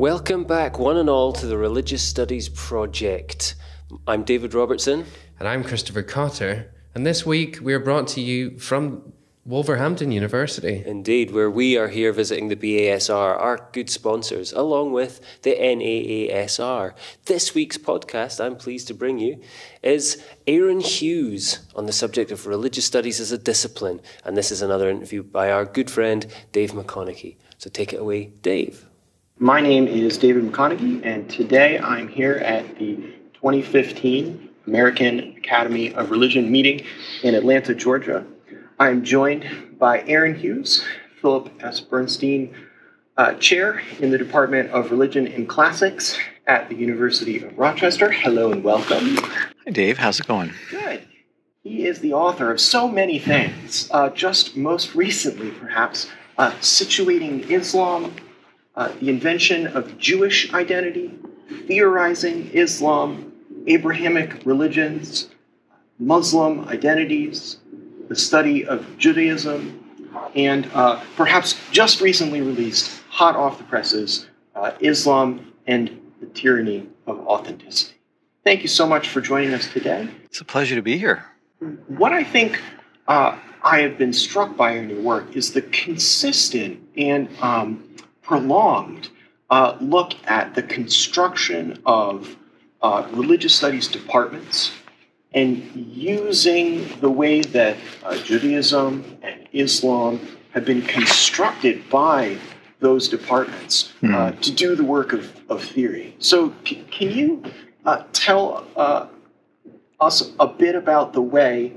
Welcome back, one and all, to the Religious Studies Project. I'm David Robertson. And I'm Christopher Cotter. And this week we are brought to you from Wolverhampton University. Indeed, where we are here visiting the BASR, our good sponsors, along with the NAASR. This week's podcast, I'm pleased to bring you, is Aaron Hughes on the subject of religious studies as a discipline. And this is another interview by our good friend, Dave McConeghy. So take it away, Dave. My name is David McConeghy, and today I'm here at the 2015 American Academy of Religion meeting in Atlanta, Georgia. I'm joined by Aaron Hughes, Philip S. Bernstein uh, Chair in the Department of Religion and Classics at the University of Rochester. Hello and welcome. Hi, Dave. How's it going? Good. He is the author of so many things, uh, just most recently, perhaps, uh, situating Islam uh, the invention of Jewish identity, theorizing Islam, Abrahamic religions, Muslim identities, the study of Judaism, and uh, perhaps just recently released, hot off the presses, uh, Islam and the Tyranny of Authenticity. Thank you so much for joining us today. It's a pleasure to be here. What I think uh, I have been struck by in your work is the consistent and um, prolonged uh, look at the construction of uh, religious studies departments and using the way that uh, Judaism and Islam have been constructed by those departments mm. to do the work of, of theory. So, c- can you uh, tell uh, us a bit about the way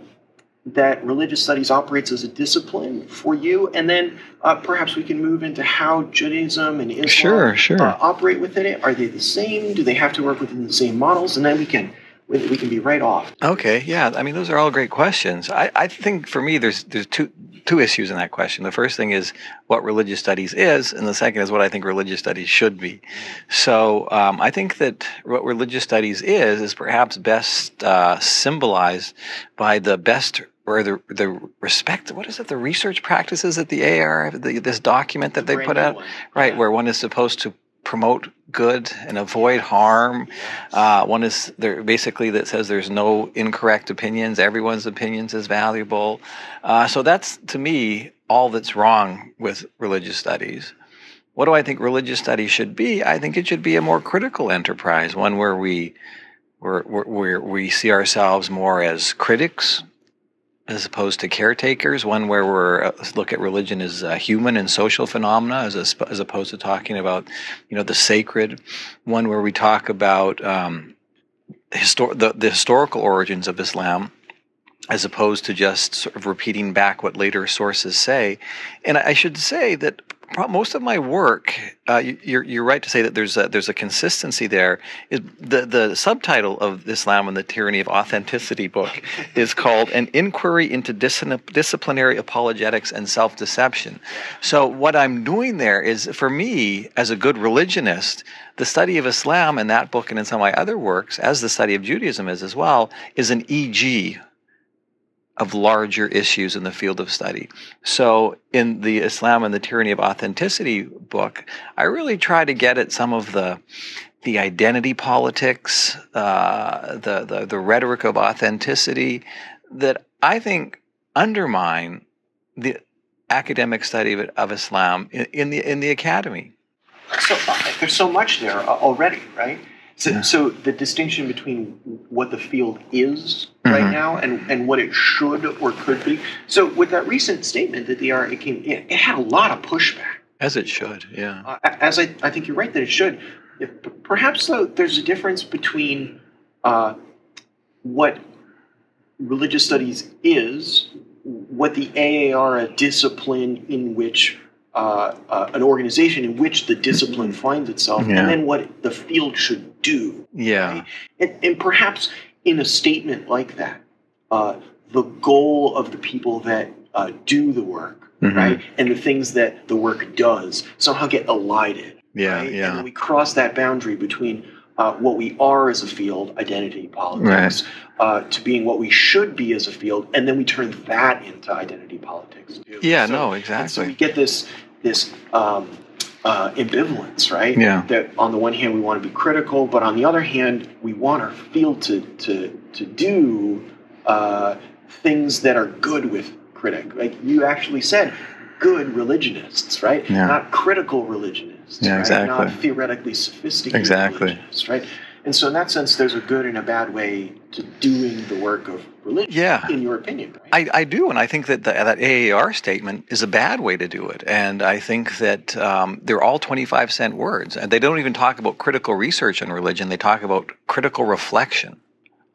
that religious studies operates as a discipline for you, and then uh, perhaps we can move into how Judaism and Islam sure, sure. Uh, operate within it. Are they the same? Do they have to work within the same models? And then we can we can be right off. Okay, yeah. I mean, those are all great questions. I, I think for me, there's there's two two issues in that question. The first thing is what religious studies is, and the second is what I think religious studies should be. So um, I think that what religious studies is is perhaps best uh, symbolized by the best or the the respect what is it the research practices at the AR the, this document that they put out one. right yeah. where one is supposed to promote good and avoid harm. Uh, one is there basically that says there's no incorrect opinions. Everyone's opinions is valuable. Uh, so that's to me all that's wrong with religious studies. What do I think religious studies should be? I think it should be a more critical enterprise, one where we where, where we see ourselves more as critics as opposed to caretakers, one where we're uh, look at religion as a human and social phenomena, as a, as opposed to talking about you know the sacred, one where we talk about um, histor- the, the historical origins of Islam, as opposed to just sort of repeating back what later sources say. And I should say that most of my work, uh, you're, you're right to say that there's a, there's a consistency there. Is the the subtitle of Islam and the Tyranny of Authenticity book is called "An Inquiry into Disciplinary Apologetics and Self Deception." So what I'm doing there is, for me as a good religionist, the study of Islam in that book and in some of my other works, as the study of Judaism is as well, is an EG of larger issues in the field of study. So, in the Islam and the Tyranny of Authenticity book, I really try to get at some of the the identity politics, uh, the, the the rhetoric of authenticity that I think undermine the academic study of, of Islam in, in, the in the academy. So uh, there's so much there already, right? So, yeah. so the distinction between what the field is mm-hmm. right now and, and what it should or could be. So with that recent statement that the R came, it, it had a lot of pushback. As it should, yeah. Uh, as I, I think you're right that it should. If, perhaps though there's a difference between uh, what religious studies is, what the AAR a discipline in which uh, uh, an organization in which the discipline finds itself, yeah. and then what the field should do. Yeah. Right? And, and, perhaps in a statement like that, uh, the goal of the people that uh, do the work, mm-hmm. right, and the things that the work does somehow get elided. Yeah, right? yeah. And we cross that boundary between uh, what we are as a field, identity politics, right. uh, to being what we should be as a field, and then we turn that into identity politics. Too. Yeah, so, no, exactly. So we get this this um, uh, ambivalence, right? Yeah. That on the one hand we want to be critical, but on the other hand we want our field to to to do uh, things that are good with critic. Like you actually said, good religionists, right? Yeah. Not critical religionists. Yeah, right? exactly. Not theoretically sophisticated Exactly. religionists, right? And so in that sense, there's a good and a bad way to doing the work of religion. Yeah. In your opinion, right? I, I do, and I think that the, that AAR statement is a bad way to do it. And I think that um, they're all 25 cent words. And they don't even talk about critical research on religion, they talk about critical reflection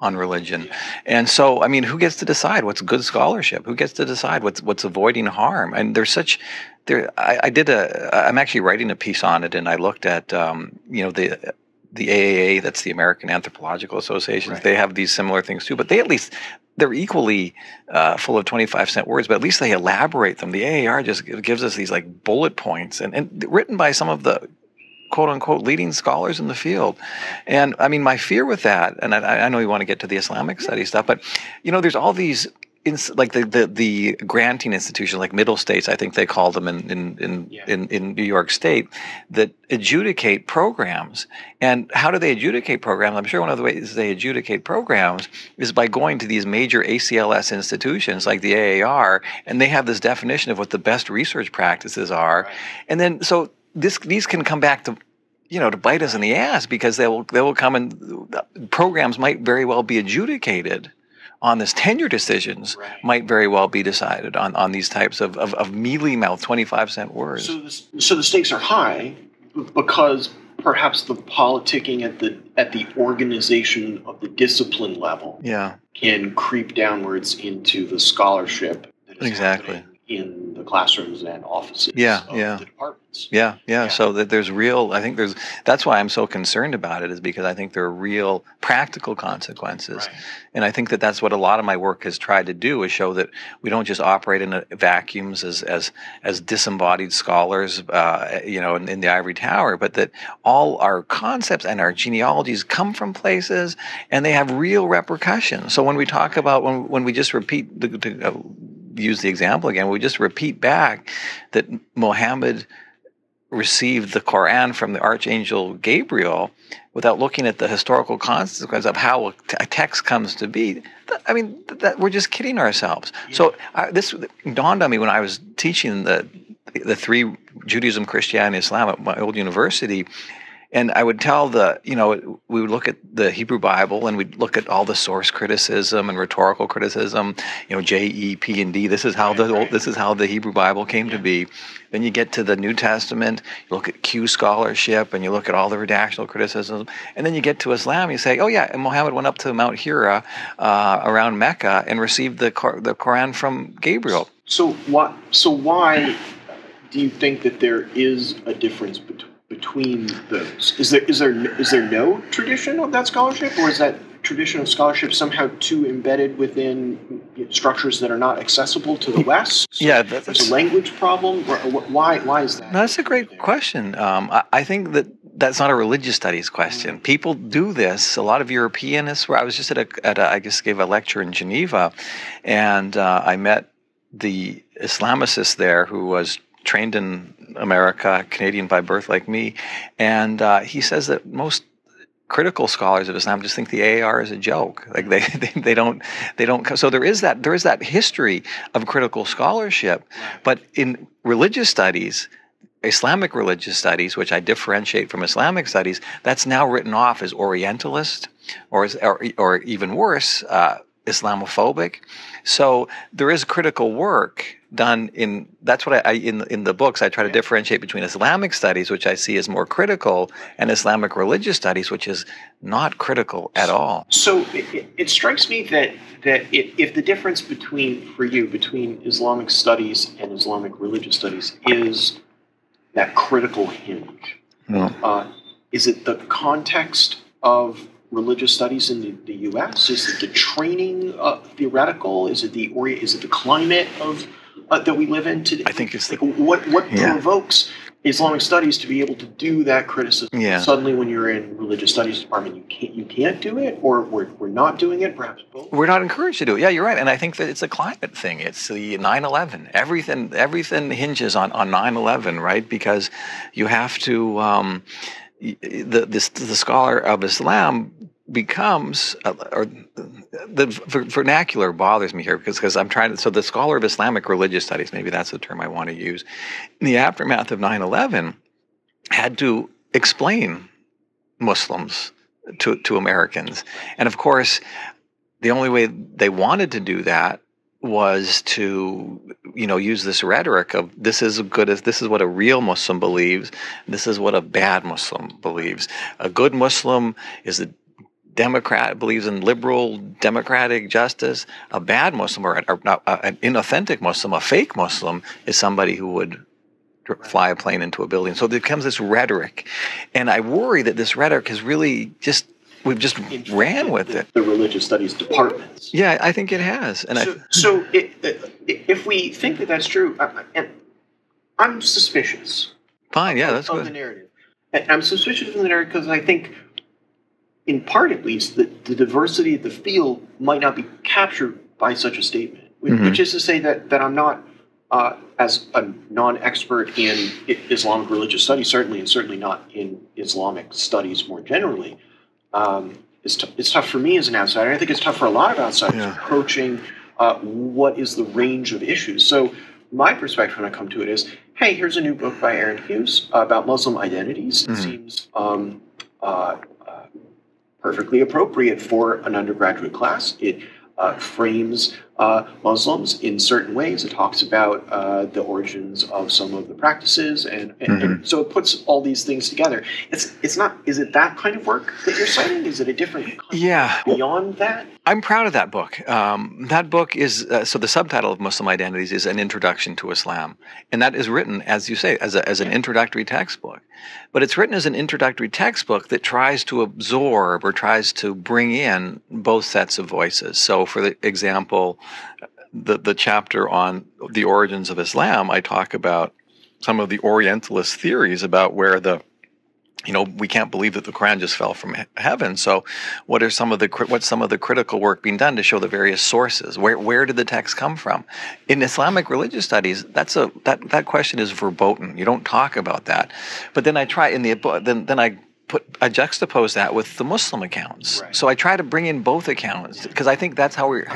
on religion. And so, I mean, who gets to decide what's good scholarship? Who gets to decide what's what's avoiding harm? And there's such there. I, I did a. I'm actually writing a piece on it, and I looked at um, you know the the AAA, that's the American Anthropological Association. Right. They have these similar things too, but they at least they're equally uh, full of 25 cent words, but at least they elaborate them. The AAR just gives us these like bullet points and, and written by some of the quote unquote leading scholars in the field. And I mean, my fear with that, and I, I know you want to get to the Islamic study stuff, but you know, there's all these. Ins- Like the, the the granting institutions, like Middle States, I think they call them in in in, Yeah. in in New York State, that adjudicate programs. And how do they adjudicate programs? I'm sure one of the ways they adjudicate programs is by going to these major ACLS institutions like the AAR, and they have this definition of what the best research practices are. Right. And then so this these can come back to you know to bite us in the ass because they will they will come and uh, programs might very well be adjudicated on this tenure decisions Right. might very well be decided on, on these types of, of, of mealy mouth 25 cent words. So the, so the stakes are high because perhaps the politicking at the at the organization of the discipline level yeah, can creep downwards into the scholarship that is Exactly. In the classrooms and offices Yeah, of yeah. the departments. yeah, yeah, Yeah. So that there's real, I think there's, that's why I'm so concerned about it is because I think there are real practical consequences. Right. And I think that that's what a lot of my work has tried to do is show that we don't just operate in a vacuums as as as disembodied scholars, uh, you know, in, in the ivory tower, but that all our concepts and our genealogies come from places and they have real repercussions. So when we talk about when when we just repeat the, to, uh, use the example again, we just repeat back that Mohammed received the Quran from the archangel Gabriel without looking at the historical consequence of how a text comes to be. I mean, th- that, we're just kidding ourselves. So I, this dawned on me when I was teaching the the three Judaism, Christianity, Islam at my old university. And I would tell the, you know, we would look at the Hebrew Bible and we'd look at all the source criticism and rhetorical criticism, you know, J, E, P, and D. This is how the Right, this is how the Hebrew Bible came to be. Then you get to the New Testament, you look at Q scholarship, and you look at all the redactional criticism. And then you get to Islam, you say, oh yeah, and Muhammad went up to Mount Hira uh, around Mecca and received the Qur- the Quran from Gabriel. So why so why do you think that there is a difference bet- between those? Is there is there is there no tradition of that scholarship, or is that tradition of scholarship somehow too embedded within structures that are not accessible to the West? So Yeah, there's that's- a language problem. Why why is that? No, that's a great question. Um, I, I think that that's not a religious studies question. People do this. A lot of Europeanists. Where I was just at a, at a I just gave a lecture in Geneva, and uh, I met the Islamicist there who was trained in America, Canadian by birth like me, and uh, he says that most critical scholars of Islam just think the AAR is a joke. Like they, they, they don't they don't so there is that there is that history of critical scholarship, but in religious studies, Islamic religious studies, which I differentiate from Islamic studies, that's now written off as Orientalist or as, or, or even worse, uh, Islamophobic. So there is critical work done in that's what I, I in in the books I try to differentiate between Islamic studies, which I see as more critical, and Islamic religious studies, which is not critical at all. So it, it- strikes me that that it, if the difference between for you between Islamic studies and Islamic religious studies is that critical hinge, No. uh, is it the context of religious studies in the, the U.S.? Is it the training uh, theoretical? Is it the or is it the climate of uh, that we live in today? I think it's the- like what what Yeah. provokes Islamic studies to be able to do that criticism. Yeah. Suddenly, when you're in religious studies department, you can't you can't do it, or we're, we're not doing it. Perhaps both. We're not encouraged to do it. Yeah, you're right. And I think that it's a climate thing. It's the 9/11. Everything everything hinges on on 9/11, right? Because you have to. Um, the this, the scholar of Islam becomes uh, or the vernacular bothers me here because because I'm trying to so the scholar of Islamic religious studies maybe that's the term I want to use in the aftermath of 9/11 had to explain Muslims to to Americans. And of course the only way they wanted to do that was to you know use this rhetoric of this is good as this is what a real muslim believes. This is what a bad muslim believes. A good muslim is a democrat believes in liberal democratic justice. A bad muslim or, or not, uh, an inauthentic muslim a fake muslim is somebody who would fly a plane into a building. So there becomes this rhetoric. And i worry that this rhetoric has really just we've just ran with the, it. The religious studies departments. yeah i think it has. And so, i so it, it, if we think that that's true, I, and I'm suspicious fine yeah that's of the narrative. I'm suspicious of the narrative because I think, in part at least, that the diversity of the field might not be captured by such a statement. Which, Mhm. which is to say that that I'm not, uh, as a non-expert in Islamic religious studies, certainly, and certainly not in Islamic studies more generally. Um, it's, t- it's tough for me as an outsider. I think it's tough for a lot of outsiders Yeah. approaching uh, what is the range of issues. So my perspective when I come to it is, hey, here's a new book by Aaron Hughes about Muslim identities. It Mhm. seems um, uh, perfectly appropriate for an undergraduate class. It uh, frames uh, Muslims in certain ways. It talks about uh, the origins of some of the practices, and, and, and so it puts all these things together. It's it's not. Is it that kind of work that you're citing? Is it a different kind yeah beyond that? I'm proud of that book. Um, that book is uh, so the subtitle of Muslim Identities is an introduction to Islam, and that is written, as you say, as, a, as an introductory textbook. But it's written as an introductory textbook that tries to absorb or tries to bring in both sets of voices. So, for the example, the the chapter on the origins of Islam, I talk about some of the Orientalist theories about where the you know we can't believe that the Quran just fell from he- heaven. So, what are some of the what's some of the critical work being done to show the various sources? Where where did the text come from? In Islamic religious studies, that's a that that question is verboten. You don't talk about that. But then I try in the then then I put I juxtapose that with the Muslim accounts. Right. So I try to bring in both accounts because I think that's how we're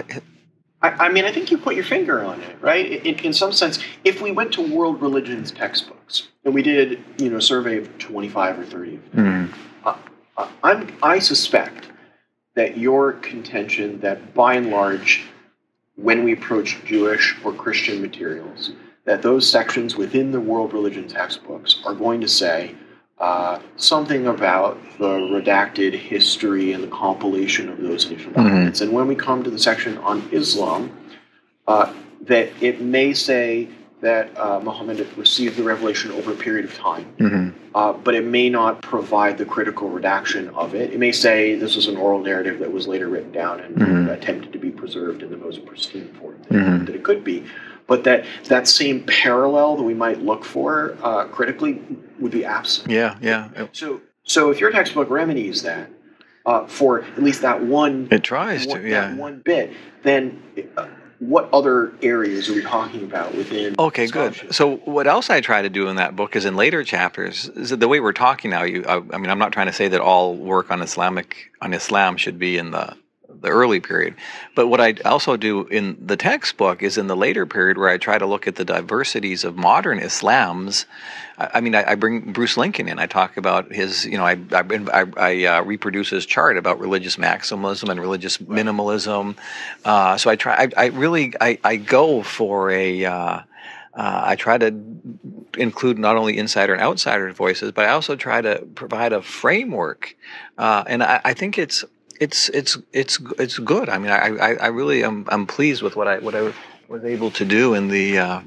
I, I mean, I think you put your finger on it, right? In, in some sense, if we went to world religions textbooks and we did, you know, a survey of twenty-five or thirty, of them, uh, uh, I'm, I suspect that your contention that by and large, when we approach Jewish or Christian materials, that those sections within the world religion textbooks are going to say uh, something about the redacted history and the compilation of those initial documents. And when we come to the section on Islam, uh, that it may say that uh, Muhammad received the revelation over a period of time, Mhm. uh, but it may not provide the critical redaction of it. It may say this was an oral narrative that was later written down and Mhm. attempted to be preserved in the most pristine form that, Mhm. that it could be. But that that same parallel that we might look for uh, critically would be absent. yeah yeah So, so if your textbook remedies that uh, for at least that one, it tries to yeah that one bit, then uh, what other areas are we talking about within? Okay, good. So, what else I try to do in that book is in later chapters. Is that the way we're talking now? You, I, I mean, I'm not trying to say that all work on Islamic on Islam should be in the the early period, but what I also do in the textbook is in the later period where I try to look at the diversities of modern Islams. I, I mean, I, I bring Bruce Lincoln in. I talk about his, you know, I I, I, uh, reproduce his chart about religious maximalism and religious minimalism. Uh, so I try. I, I really I, I go for a. Uh, uh, I try to include not only insider and outsider voices, but I also try to provide a framework, uh, and I, I think it's it's it's it's it's good. I mean, I I, I really am I'm pleased with what I what I was able to do in the uh,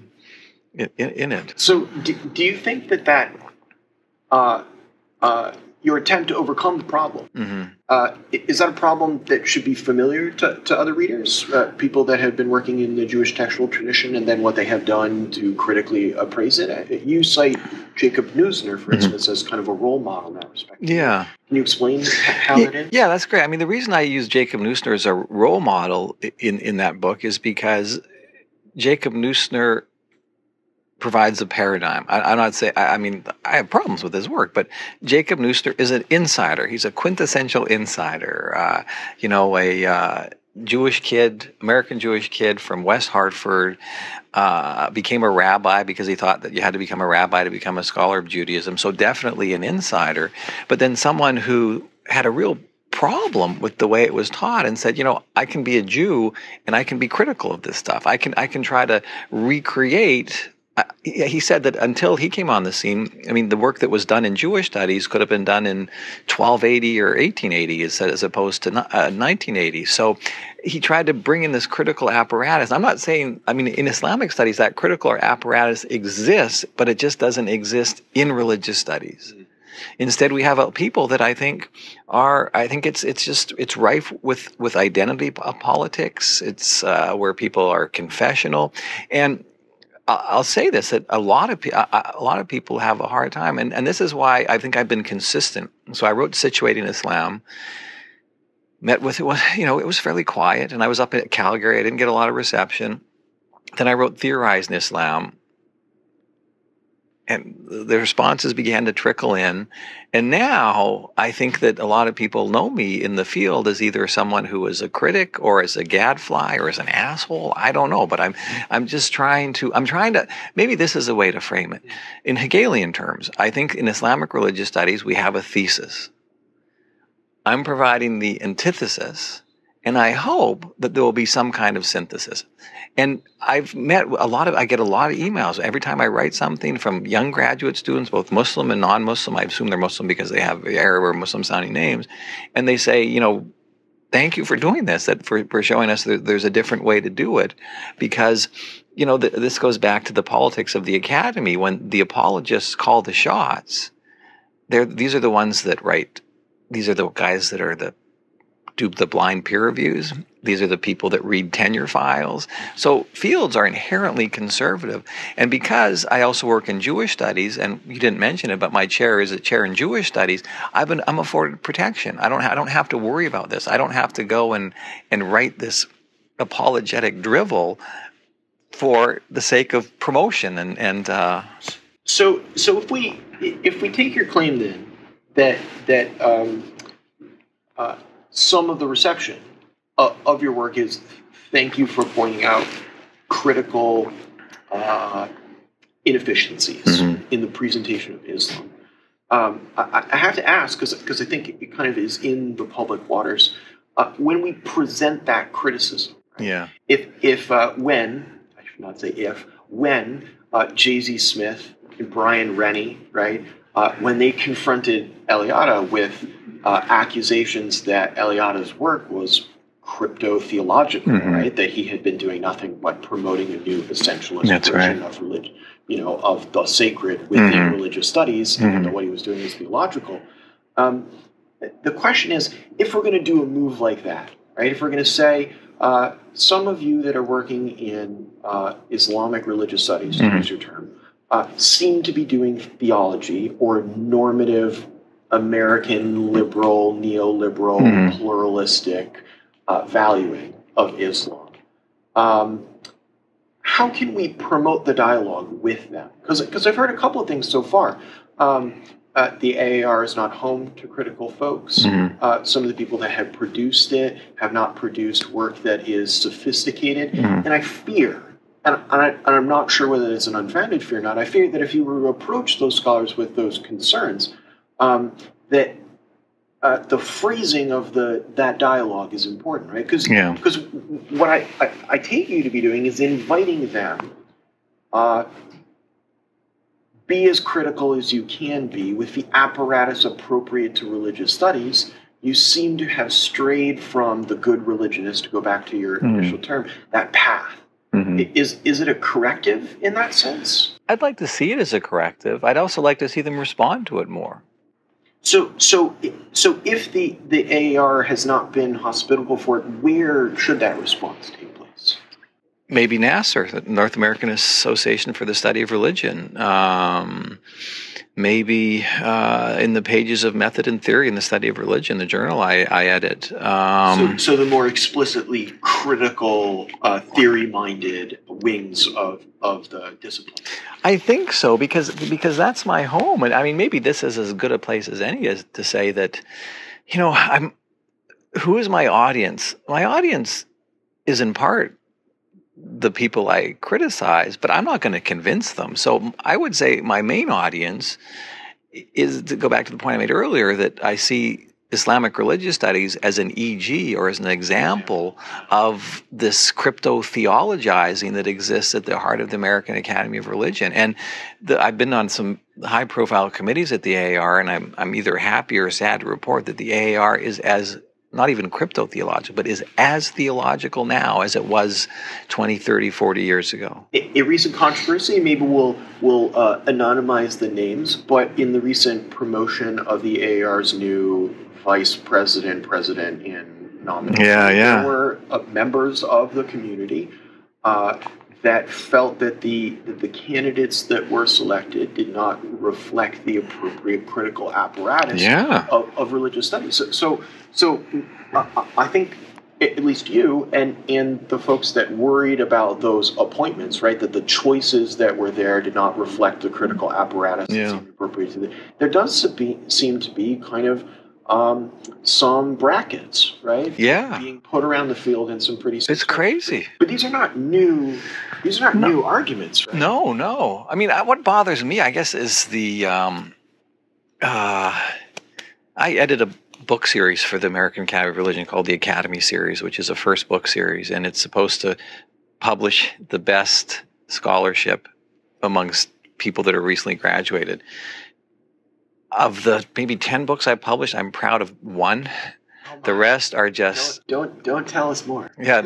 in, in it. So, do, do you think that that uh, uh, your attempt to overcome the problem. hmm Uh, is that a problem that should be familiar to, to other readers, uh, people that have been working in the Jewish textual tradition, and then what they have done to critically appraise it? Uh, You cite Jacob Neusner, for instance, as kind of a role model in that respect. Yeah. Can you explain how yeah, that is? yeah, that's great. I mean, the reason I use Jacob Neusner as a role model in, in that book is because Jacob Neusner provides a paradigm. I, I'm not saying, I, I mean, I have problems with his work, but Jacob Neusner is an insider. He's a quintessential insider. Uh, you know, a uh, Jewish kid, American Jewish kid from West Hartford, uh, became a rabbi because he thought that you had to become a rabbi to become a scholar of Judaism. So definitely an insider, but then someone who had a real problem with the way it was taught and said, you know, I can be a Jew and I can be critical of this stuff. I can I can try to recreate he he said that until he came on the scene, I mean, the work that was done in Jewish studies could have been done in 1280 or 1880 as, as opposed to uh, 1980. So he tried to bring in this critical apparatus. I'm not saying, I mean, in Islamic studies, that critical apparatus exists, but it just doesn't exist in religious studies. Instead, we have uh, people that I think are. I think it's it's just it's rife with with identity politics. It's uh, where people are confessional, and I'll say this that a lot of a lot of people have a hard time, and and this is why I think I've been consistent. So I wrote "Situating Islam." Met with it was you know it was fairly quiet, and I was up at Calgary. I didn't get a lot of reception. Then I wrote "Theorizing Islam," and the responses began to trickle in. And now I think that a lot of people know me in the field as either someone who is a critic or as a gadfly or as an asshole. I don't know, but I'm I'm just trying to I'm trying to maybe this is a way to frame it. In Hegelian terms, I think in Islamic religious studies we have a thesis. I'm providing the antithesis and I hope that there will be some kind of synthesis. And I've met a lot of, I get a lot of emails every time I write something from young graduate students, both Muslim and non Muslim. I assume they're Muslim because they have Arab or Muslim sounding names. And they say, you know, thank you for doing this, that for, for showing us that there's a different way to do it. Because, you know, th- this goes back to the politics of the academy. When the apologists call the shots, they're, these are the ones that write, these are the guys that are the do the blind peer reviews. These are the people that read tenure files. So fields are inherently conservative. And because I also work in Jewish studies, and you didn't mention it, but my chair is a chair in Jewish studies, I've been, I'm afforded protection. I don't, I don't have to worry about this. I don't have to go and, and write this apologetic drivel for the sake of promotion and, and uh, So, so if we if we take your claim then that that um, uh, some of the reception of, of your work is thank you for pointing out critical uh, inefficiencies Mhm. in the presentation of Islam. Um, I, I have to ask because I think it kind of is in the public waters uh, when we present that criticism. yeah. if if uh, when I should not say if when uh, J. Z. Smith and Bryan Rennie right uh, when they confronted Eliade with uh, accusations that Eliade's work was crypto theological Mhm. right that he had been doing nothing but promoting a new essentialist That's version of religion you know of the sacred within Mhm. religious studies Mhm. and that what he was doing was theological. Um, the question is if we're going to do a move like that, right? If we're going to say, uh, some of you that are working in uh, Islamic religious studies, to Mhm. use your term, uh, seem to be doing theology or normative American liberal, neoliberal, Mhm. pluralistic uh, valuing of Islam. Um, how can we promote the dialogue with them? Because I've heard a couple of things so far. Um, uh, the AAR is not home to critical folks. Mhm. Uh, some of the people that have produced it have not produced work that is sophisticated. Mhm. And I fear, and, and, I, and I'm not sure whether it's an unfounded fear or not, I fear that if you were to approach those scholars with those concerns, um, that uh, the phrasing of the that dialogue is important, right? Because Yeah. because what I, I, I take you to be doing is inviting them uh, be as critical as you can be with the apparatus appropriate to religious studies you seem to have strayed from the good religionist to go back to your Mhm. initial term that path Mhm. Is is it a corrective in that sense I'd like to see it as a corrective. I'd also like to see them respond to it more. So, so, so, if the the AAR has not been hospitable for it, where should that response take place? Maybe NAASR, the North American Association for the Study of Religion. Um, maybe uh, in the pages of Method and Theory in the Study of Religion, the journal I, I edit. Um, so, so, the more explicitly critical, uh, theory-minded wings of of the discipline. I think so because because that's my home, and I mean maybe this is as good a place as any as to say that, you know, I'm. Who is my audience? My audience is in part the people I criticize, but I'm not going to convince them. So I would say my main audience is to go back to the point I made earlier that I see Islamic religious studies as an EG or as an example of this crypto theologizing that exists at the heart of the American Academy of Religion. And the, I've been on some high profile committees at the AAR, and I'm, I'm either happy or sad to report that the AAR is as not even crypto theological, but is as theological now as it was 20, 30, 40 years ago. A, recent controversy, maybe we'll, we'll uh, anonymize the names, but in the recent promotion of the AAR's new vice president, president, in nominee, yeah, yeah. there were uh, members of the community uh, that felt that the that the candidates that were selected did not reflect the appropriate critical apparatus yeah. of, of religious studies. So, so, so uh, I think at least you and and the folks that worried about those appointments, right? That the choices that were there did not reflect the critical apparatus yeah. that seemed appropriate to the, There does be, seem to be kind of um, some brackets, right? Yeah, being put around the field in some pretty. It's crazy. But these are not new. These are not no. new arguments, right? No, no. I mean, what bothers me, I guess, is the. Um, uh, I edited a book series for the American Academy of Religion called the Academy Series, which is a first book series, and it's supposed to publish the best scholarship amongst people that are recently graduated of the maybe 10 books I published, I'm proud of one. The rest are just don't, don't don't tell us more. Yeah,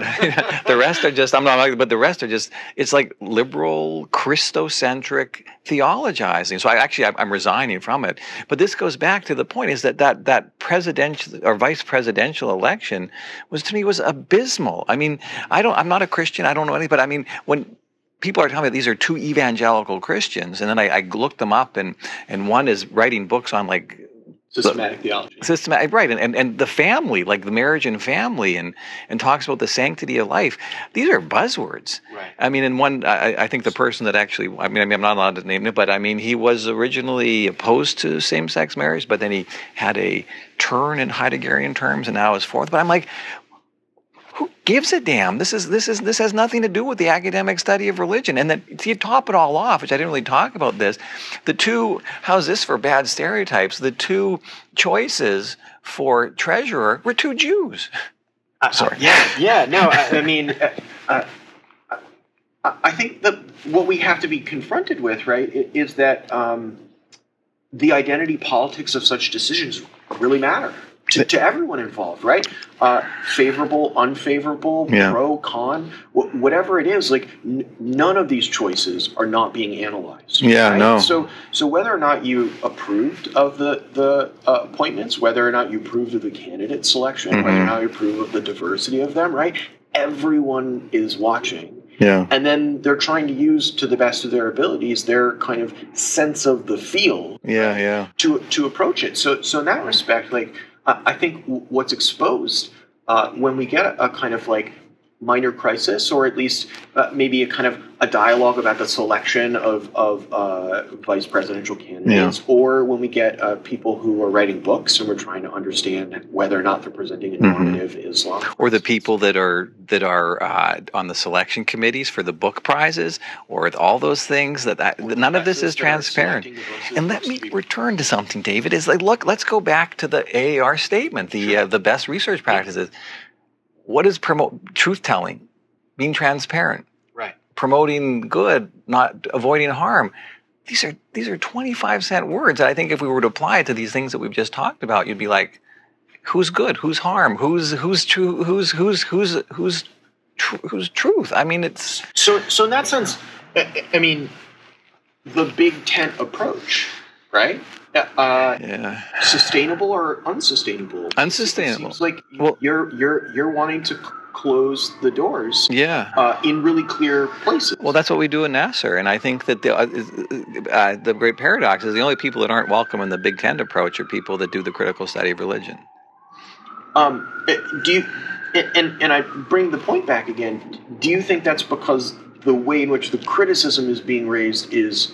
the rest are just I'm not like, but the rest are just it's like liberal Christocentric theologizing. So I actually I'm resigning from it. But this goes back to the point is that that that presidential or vice presidential election was to me was abysmal. I mean I don't I'm not a Christian. I don't know anything, but I mean when people are telling me these are two evangelical Christians, and then I, I looked them up, and and one is writing books on like systematic theology, systematic right, and, and and the family, like the marriage and family, and and talks about the sanctity of life. These are buzzwords. Right. I mean, in one, I, I think the person that actually, I mean, I mean, I'm not allowed to name it, but I mean, he was originally opposed to same-sex marriage, but then he had a turn in Heideggerian terms, and now is fourth. But I'm like, gives a damn? This is this is this has nothing to do with the academic study of religion. And then to top it all off, which I didn't really talk about this, the two how's this for bad stereotypes? The two choices for treasurer were two Jews. Uh, Sorry. yeah, yeah. No, I, I mean, uh, uh, I think that what we have to be confronted with, right, is that um, the identity politics of such decisions really matter to, to everyone involved, right? Uh, favorable, unfavorable, yeah. pro, con, wh- whatever it is. Like n- none of these choices are not being analyzed. Yeah, right? no. So, so whether or not you approved of the the uh, appointments, whether or not you approved of the candidate selection, mm-hmm. whether or not you approve of the diversity of them, right? Everyone is watching. Yeah. And then they're trying to use to the best of their abilities their kind of sense of the field. Yeah, yeah. To to approach it. So so in that respect, like I think what's exposed uh, when we get a, a, kind of like minor crisis, or at least uh, maybe a kind of a dialogue about the selection of, of uh, vice presidential candidates, yeah. or when we get uh, people who are writing books and we're trying to understand whether or not they're presenting a Mm-hmm. Islam, or the people that are that are uh, on the selection committees for the book prizes, or all those things that, that none of this is transparent. And let me return to something, David. Is like, look, let's go back to the AAR statement, the uh, the best research practices. What is promote truth telling? Being transparent. Right. Promoting good, not avoiding harm. These are these are 25 cent words. And I think if we were to apply it to these things that we've just talked about, you'd be like, who's good? Who's harm? Who's who's true? Who's who's who's who's tr- who's truth? I mean, it's so so in that sense. I mean, the big tent approach right? Uh, Yeah. sustainable or unsustainable? Unsustainable. It seems like Well- you're you're you're wanting to close the doors Yeah. uh, in really clear places. Well, that's what we do in NAASR, and I think that the uh, uh, the great paradox is the only people that aren't welcome in the Big Tent approach are people that do the critical study of religion. Um, eh, do you, and and I bring the point back again. Do you think that's because the way in which the criticism is being raised is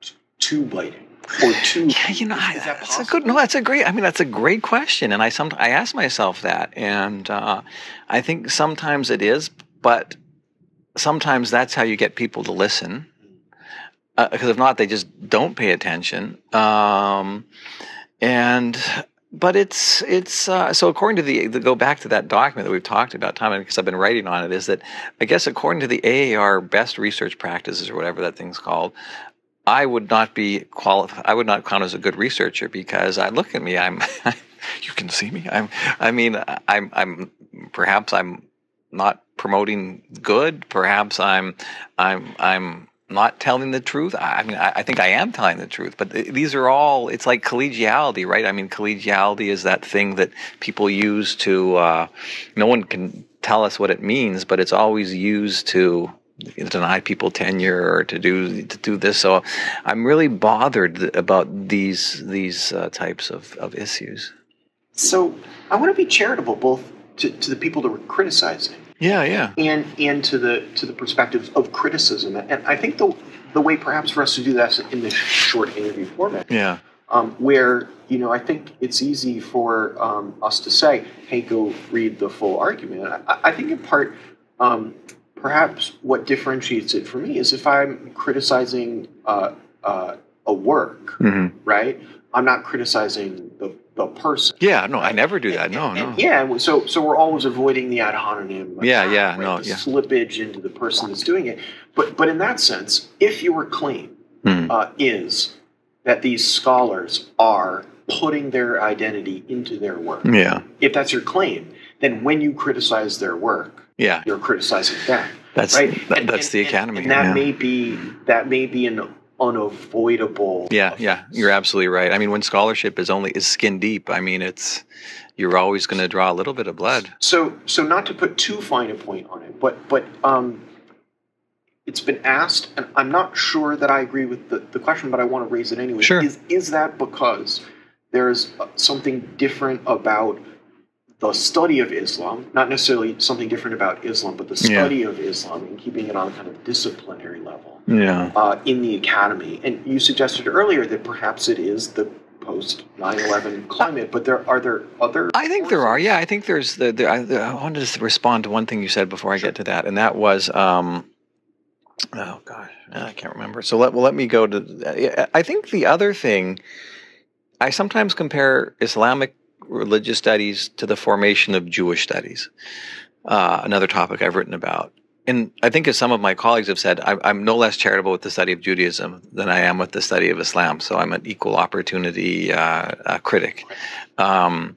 t- too biting or too? Yeah, you know, is, I, is that that's a good. No, that's a great. I mean, that's a great question, and I some I ask myself that, and uh, I think sometimes it is, but sometimes that's how you get people to listen. Because if not, they just don't pay attention. Um, and but it's it's uh, so according to the, the go back to that document that we've talked about time because I've been writing on it is that I guess according to the AAR best research practices or whatever that thing's called, I would not be qualified. I would not count as a good researcher because I look at me. I'm. you can see me. I'm. I mean, I'm. I'm. Perhaps I'm not promoting good. Perhaps I'm. I'm. I'm not telling the truth. I mean, I, I think I am telling the truth. But th- these are all. It's like collegiality, right? I mean, collegiality is that thing that people use to. Uh, no one can tell us what it means, but it's always used to deny people tenure or to do to do this. So I'm really bothered about these these uh, types of, of issues. So I want to be charitable both to, to the people that were criticizing Yeah, yeah, and and to the to the perspective of criticism. And I think the the way perhaps for us to do that is in this short interview format. yeah, um, where you know I think it's easy for um, us to say, "Hey, go read the full argument." I, I think in part, um, perhaps what differentiates it for me is if I'm criticizing uh, uh, a work, hmm right? I'm not criticizing the the person. yeah. No, I never do that. No, And- no. and yeah, so so we're always avoiding the ad hominem. Yeah, yeah, right? no, the yeah. slippage into the person that's doing it. But but in that sense, if your claim Mhm. uh, is that these scholars are putting their identity into their work. Yeah, If that's your claim, then when you criticize their work, yeah. you're criticizing them, That's right? that, And- that's and- the academy. And that yeah. may be that may be an unavoidable. Yeah, yeah, you're absolutely right. I mean, when scholarship is only is skin deep, I mean, it's you're always going to draw a little bit of blood. So so not to put too fine a point on it, but but um, it's been asked, and I'm not sure that I agree with the, the question, but I want to raise it anyway. Sure. Is is that because there's something different about the study of Islam, not necessarily something different about Islam, but the Yeah. study of Islam and keeping it on a kind of disciplinary level Yeah. uh, in the academy? And you suggested earlier that perhaps it is the post 9/11 climate, but there are there other. I think there are. Yeah, I think there's the. the I, I wanted to respond to one thing you said before I get to that, and that was. Um, oh gosh, I can't remember. So let well let me go to. I think the other thing. I sometimes compare Islamic religious studies to the formation of Jewish studies. Uh, another topic I've written about. And I think, as some of my colleagues have said, I'm, I'm no less charitable with the study of Judaism than I am with the study of Islam. So I'm an equal opportunity uh, uh, critic. Um,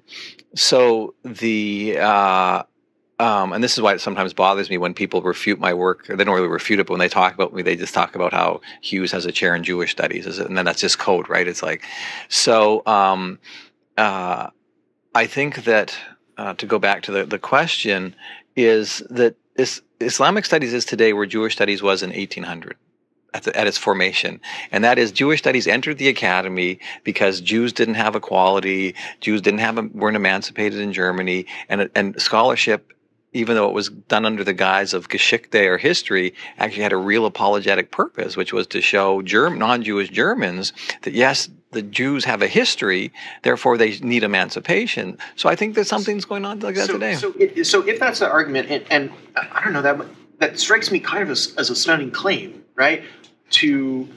so the uh, um, and this is why it sometimes bothers me when people refute my work. They don't really refute it, but when they talk about me, they just talk about how Hughes has a chair in Jewish studies, and then that's just code, right? It's like so. Um, uh, I think that uh, to go back to the, the question is that is, Islamic studies is today where Jewish studies was in 1800 at, the, at its formation, and that is Jewish studies entered the academy because Jews didn't have equality, Jews didn't have weren't emancipated in Germany, and and scholarship. Even though it was done under the guise of Geschichte or history, actually had a real apologetic purpose, which was to show non-Jewish Germans that yes, the Jews have a history, therefore they need emancipation. So I think that something's going on like that so, today. So, it, so if that's the argument, and, and I don't know that that strikes me kind of as, as a stunning claim, right? To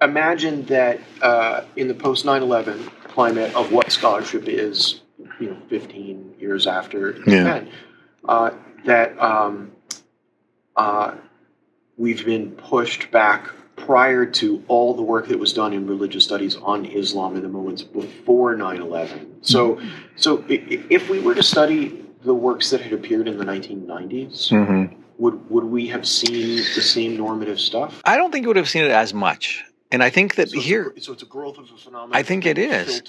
imagine that uh, in the post 9/11 climate of what scholarship is, you know, 15 years after the Yeah. event, uh, that um, uh, we've been pushed back prior to all the work that was done in religious studies on Islam in the moments before 9/11. So, so i- i- if we were to study the works that had appeared in the 1990s, Mhm. would would we have seen the same normative stuff? I don't think you would have seen it as much. And I think that So here, a, so it's a growth of a phenomenon. I think it is.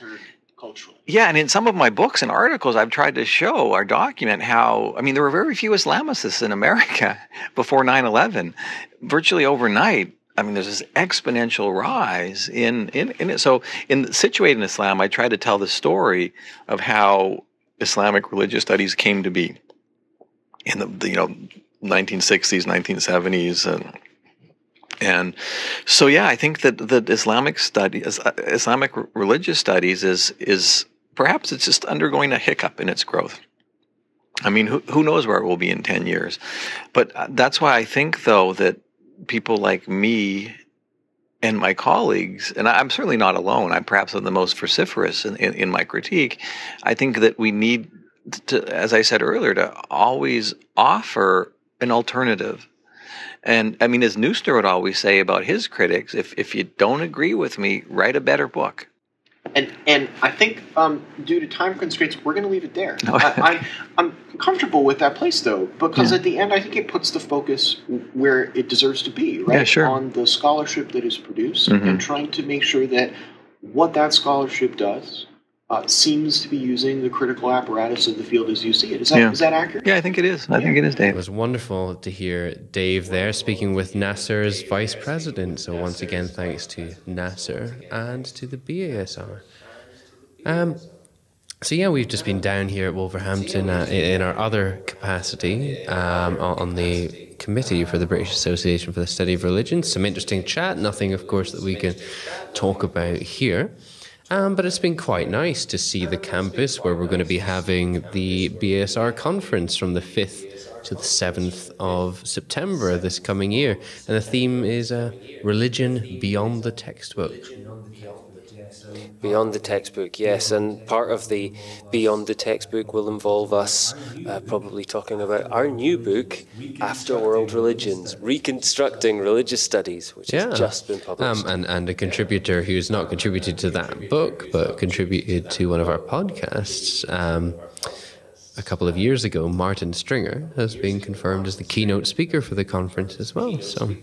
Culturally. Yeah, and in some of my books and articles, I've tried to show or document how, I mean, there were very few Islamicists in America before 9 11. Virtually overnight, I mean, there's this exponential rise in, in, in it. So, in Situated Islam, I try to tell the story of how Islamic religious studies came to be in the, the you know, 1960s, 1970s, and and so, yeah, I think that the Islamic studies, Islamic religious studies, is is perhaps it's just undergoing a hiccup in its growth. I mean, who who knows where it will be in ten years? But uh, that's why I think, though, that people like me and my colleagues, and I'm certainly not alone. I'm perhaps the most vociferous in, in, in my critique. I think that we need to, as I said earlier, to always offer an alternative and I mean, as Neusner would always say about his critics, if, if you don't agree with me, write a better book. And and I think um, due to time constraints, we're going to leave it there. No. I, I, am comfortable with that place though, because Yeah. at the end, I think it puts the focus where it deserves to be, right? Yeah, sure. On the scholarship that is produced Mhm. and trying to make sure that what that scholarship does uh, seems to be using the critical apparatus of the field as you see it. Is that is Yeah. that accurate? Yeah, I think it is. I think it is, Dave. It was wonderful to hear Dave there speaking with NAASR's vice president. So, once again, thanks to Nasser and to the BASR. Um, so, yeah, we've just been down here at Wolverhampton uh, in in our other capacity um, on on the committee for the British Association for the Study of Religion. Some interesting chat, nothing, of course, that we can talk about here. Um, but it's been quite nice to see the campus where we're going to be having the BSR conference from the 5th to the 7th of September this coming year. And the theme is uh, Religion Beyond the Textbook. Beyond the textbook, yes, and part of the Beyond the textbook will involve us uh, probably talking about our new book, After World Religions Reconstructing Religious Studies, which has just been published. Um, and, and a contributor who's not contributed to that book, but contributed to one of our podcasts um, a couple of years ago, Martin Stringer, has been confirmed as the keynote speaker for the conference as well. So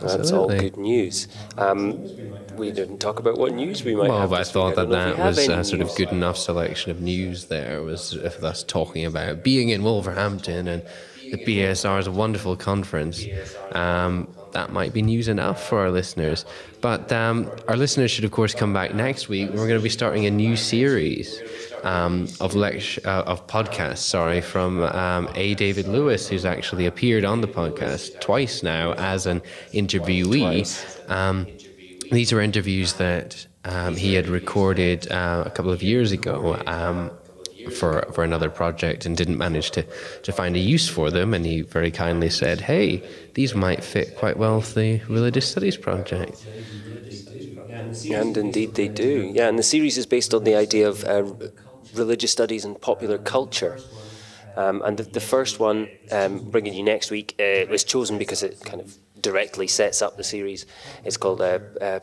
That's all good news. Um, we didn't talk about what news we might Well, have. but I thought that don't know if that was a sort of good enough selection of news there, was if us talking about being in Wolverhampton and the BSR is a wonderful conference. Um, that might be news enough for our listeners. But um, our listeners should, of course, come back next week. We're going to be starting a new series um, of lect- uh, of podcasts. Sorry, from um, A. David Lewis, who's actually appeared on the podcast twice now as an interviewee. Um, these were interviews that um, he had recorded uh, a couple of years ago um, for for another project and didn't manage to to find a use for them. And he very kindly said, "Hey, these might fit quite well with the religious studies project." And indeed they do. Yeah, and the series is based on the idea of uh, religious studies and popular culture. Um, and the, the first one, um, bringing you next week, uh, was chosen because it kind of directly sets up the series. It's called uh, uh,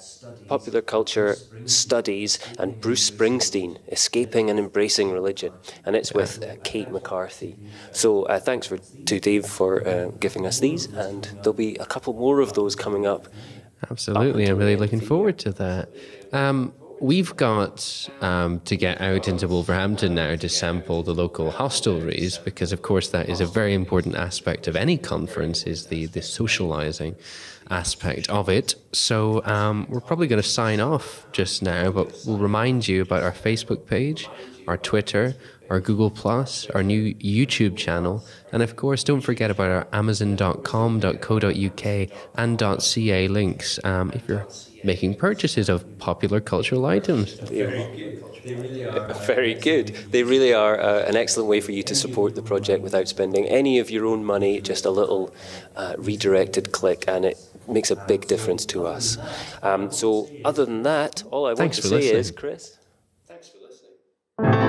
Popular Culture Studies and Bruce Springsteen, Escaping and Embracing Religion. And it's with uh, Kate McCarthy. So uh, thanks for, to Dave for uh, giving us these, and there'll be a couple more of those coming up. Absolutely, I'm really looking forward to that. Um, we've got um, to get out into Wolverhampton now to sample the local hostelries because, of course, that is a very important aspect of any conference is the the socializing aspect of it. So um, we're probably going to sign off just now, but we'll remind you about our Facebook page, our Twitter, our Google Plus, our new YouTube channel, and of course, don't forget about our Amazon.com.co.uk and .ca links um, if you're making purchases of popular cultural items. Very good. They really are uh, an excellent way for you to support the project without spending any of your own money, just a little uh, redirected click, and it makes a big difference to us. Um, so, other than that, all I want Thanks to for say is. Chris, thanks for listening.